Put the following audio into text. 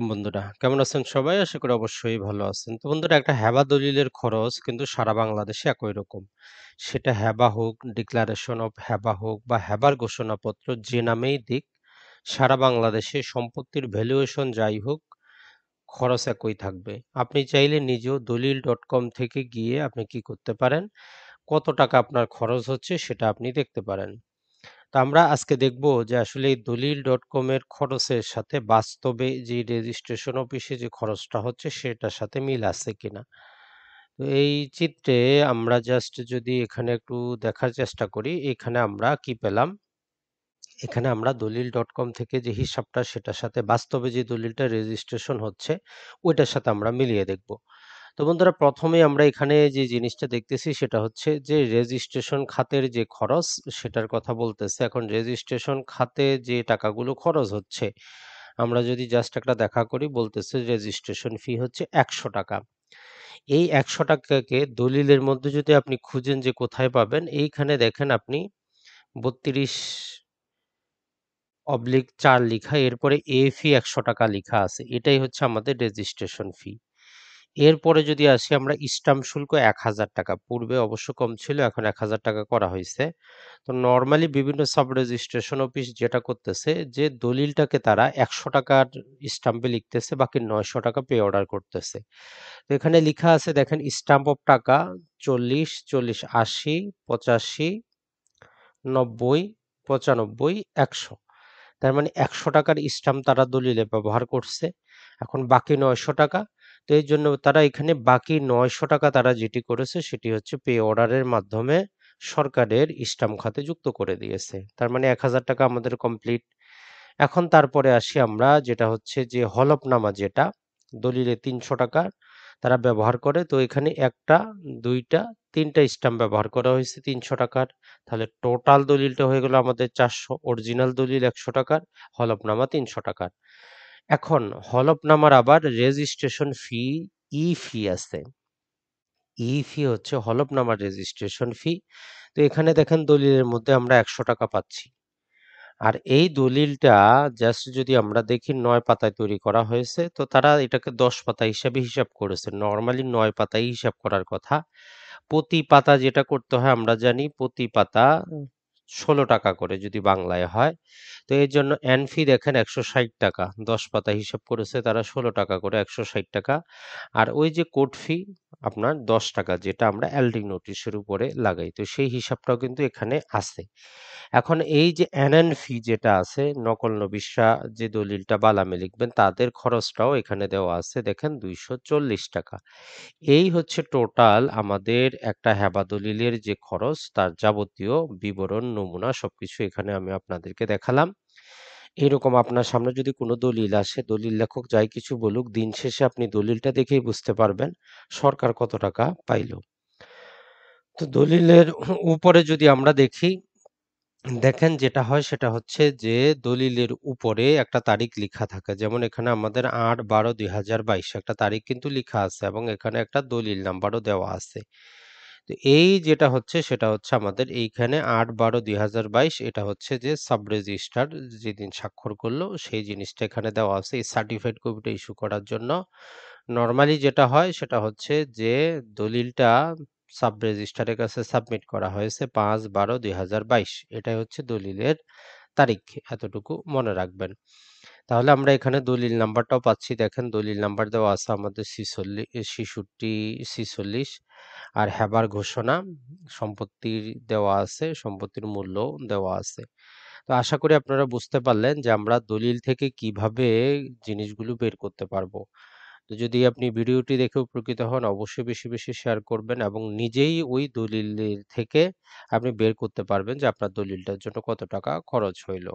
বন্ধুরা, কেমন আছেন সবাই? আশা করি অবশ্যই ভালো আছেন। তো বন্ধুরা, একটা হেবা দলিলের খরচ কিন্তু সারা বাংলাদেশে একই রকম। সেটা হেবা হোক ডিক্লারেশন অফ হেবা হোক বা হেবার ঘোষণাপত্র যে নামেই দিক, সারা বাংলাদেশে সম্পত্তির ভ্যালুয়েশন যাই হোক, খরচ একই থাকবে। আপনি চাইলে নিজেও দলিল ডট কম থেকে গিয়ে আপনি কি করতে পারেন? কত টাকা আপনার খরচ হচ্ছে সেটা আপনি দেখতে পারেন। তো আমরা আজকে দেখব যে আসলে এই দলিল ডট কম এর খরচের সাথে বাস্তবে যে রেজিস্ট্রেশন অফিসে যে খরচটা হচ্ছে সেটার সাথে মিল আছে কিনা। তো এই চিত্রে আমরা জাস্ট যদি এখানে একটু দেখার চেষ্টা করি, এখানে আমরা কি পেলাম? এখানে আমরা দলিল ডট কম থেকে যে হিসাবটা সেটার সাথে বাস্তবে যে দলিলটা রেজিস্ট্রেশন হচ্ছে, ওইটার সাথে আমরা মিলিয়ে দেখব। তো বন্ধুরা প্রথমে আমরা এখানে যে জিনিসটা দেখতেছি সেটা হচ্ছে যে রেজিস্ট্রেশন খাতের যে খরচ সেটার কথা বলতেছে। এখন রেজিস্ট্রেশন খাতে যে টাকাগুলো খরচ হচ্ছে, আমরা যদি জাস্ট একটা দেখা করি বলতেছে রেজিস্ট্রেশন ফি হচ্ছে একশো টাকা। এই একশো টাকাকে দলিলের মধ্যে যদি আপনি খুঁজেন যে কোথায় পাবেন, এইখানে দেখেন আপনি বত্রিশ অবলিক চার লিখা, এরপরে এ ফি একশো টাকা লিখা আছে। এটাই হচ্ছে আমাদের রেজিস্ট্রেশন ফি এরপরে যদি আসি আমরা স্টাম্প শুল্ক এক হাজার টাকা, পূর্বে অবশ্য কম ছিল, এখন এক হাজার টাকা করা হয়েছে। তো নর্মালি বিভিন্ন সাব রেজিস্ট্রেশন অফিস যেটা করতেছে যে দলিলটাকে তারা একশো টাকার স্টাম্পে লিখতেছে, বাকি নয়শো টাকা পে অর্ডার করতেছে। তো এখানে লেখা আছে, দেখেন স্টাম্প অফ টাকা চল্লিশ চল্লিশ আশি, পঁচাশি, নব্বই, পঁচানব্বই, একশো। তার মানে একশো টাকার স্টাম্প তারা দলিলে ব্যবহার করছে। এখন বাকি নয়শো টাকা তো এই জন্য তারা এখানে বাকি নয়শো টাকা তারা যেটি করেছে সেটি হচ্ছে পে অর্ডারের মাধ্যমে সরকারের স্টাম্প খাতে যুক্ত করে দিয়েছে। তার মানে এক হাজার টাকা আমাদের কমপ্লিট। এখন তারপরে আসি আমরা যেটা হচ্ছে যে হলফনামা যেটা, দলিলে তিনশো টাকা তারা ব্যবহার করে। তো এখানে একটা, দুইটা, তিনটা স্টাম্প ব্যবহার করা হয়েছে তিনশো টাকার। তাহলে টোটাল দলিলটা হয়ে গেল আমাদের চারশো, অরিজিনাল দলিল একশো টাকার, হলফনামা তিনশো টাকার। এখন হলফনামার আবার রেজিস্ট্রেশন ফি ই ফি আছে। ই ফি হচ্ছে হলফনামার রেজিস্ট্রেশন ফি তো এখানে দেখেন দলিলের মধ্যে আমরা একশো টাকা পাচ্ছি। আর এই দলিলটা জাস্ট যদি আমরা দেখি নয় পাতায় তৈরি করা হয়েছে, তো তারা এটাকে দশ পাতা হিসাবে হিসাব করেছে। নর্মালি নয় পাতায় হিসাব করার কথা। প্রতি পাতা যেটা করতে হয় আমরা জানি প্রতি পাতা ষোলো টাকা করে যদি বাংলায় হয়। তো এর জন্য অ্যানফি দেখেন একশো ষাট টাকা। দশ পাতা হিসাব করেছে তারা ষোলো টাকা করে একশো ষাট টাকা। আর ওই যে কোর্ট ফি আপনার দশ টাকা যেটা আমরা অ্যালডিং নোটিশের উপরে লাগাই। তো সেই হিসাবটাও কিন্তু এখানে আছে। এখন এই যে অ্যানএন ফি যেটা আছে, নকল নবিশা যে দলিলটা বালামে লিখবেন, তাদের খরচটাও এখানে দেওয়া আছে, দেখেন দুইশো চল্লিশ টাকা। এই হচ্ছে টোটাল আমাদের একটা হেবা দলিলের যে খরচ, তার যাবতীয় বিবরণ, নমুনা সবকিছু এখানে আমি আপনাদেরকে দেখালাম। এরকম আপনার সামনে যদি কোনো দলিল আসে, দলিল লেখক যাই কিছু বলুক, দিন শেষে আপনি দলিলটা দেখেই বুঝতে পারবেন সরকার কত টাকা পাইল। তো দলিলের উপরে যদি আমরা দেখি, দেখেন যেটা হয় সেটা হচ্ছে যে দলিলের উপরে একটা তারিখ লিখা থাকে। যেমন এখানে আমাদের আট বারো দুই হাজার একটা তারিখ কিন্তু লিখা আছে এবং এখানে একটা দলিল নাম্বারও দেওয়া আছে। তো এই যেটা হচ্ছে সেটা হচ্ছে আমাদের এইখানে আট বারো দুই এটা হচ্ছে যে সাব রেজিস্টার যেদিন স্বাক্ষর করল, সেই জিনিসটা এখানে দেওয়া আছে। এই সার্টিফাইড কপিটা ইস্যু করার জন্য নর্মালি যেটা হয় সেটা হচ্ছে যে দলিলটা সাব রেজিস্ট্রারের কাছে সাবমিট করা হয়েছে পাঁচ বারো দুই এটাই হচ্ছে দলিলের তারিখ, এতটুকু মনে রাখবেন। তাহলে আমরা এখানে দলিল নাম্বারটাও পাচ্ছি। দেখেন দলিল নাম্বার দেওয়া আছে আমাদের ছিচল্লিশ, ছিষট্টি, ছিচল্লিশ। আর হেবার ঘোষণা সম্পত্তির দেওয়া আছে, সম্পত্তির মূল্য দেওয়া আছে। তো আশা করি আপনারা বুঝতে পারলেন যে আমরা দলিল থেকে কীভাবে জিনিসগুলো বের করতে পারব। তো যদি আপনি ভিডিওটি দেখে উপকৃত হন, অবশ্যই বেশি বেশি শেয়ার করবেন এবং নিজেই ওই দলিল থেকে আপনি বের করতে পারবেন যে আপনার দলিলটার জন্য কত টাকা খরচ হইল।